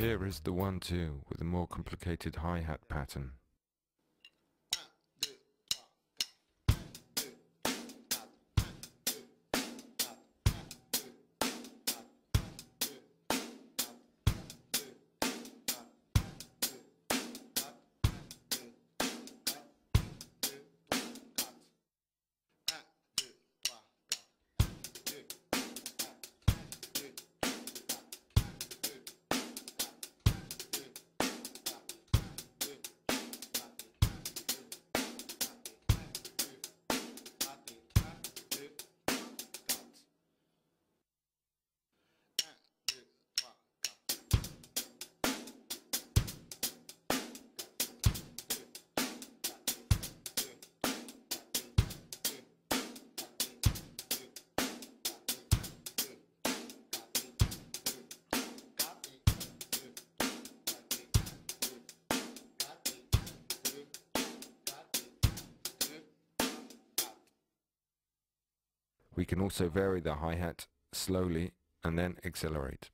Here is the 1-2 with a more complicated hi-hat pattern. We can also vary the hi-hat slowly and then accelerate.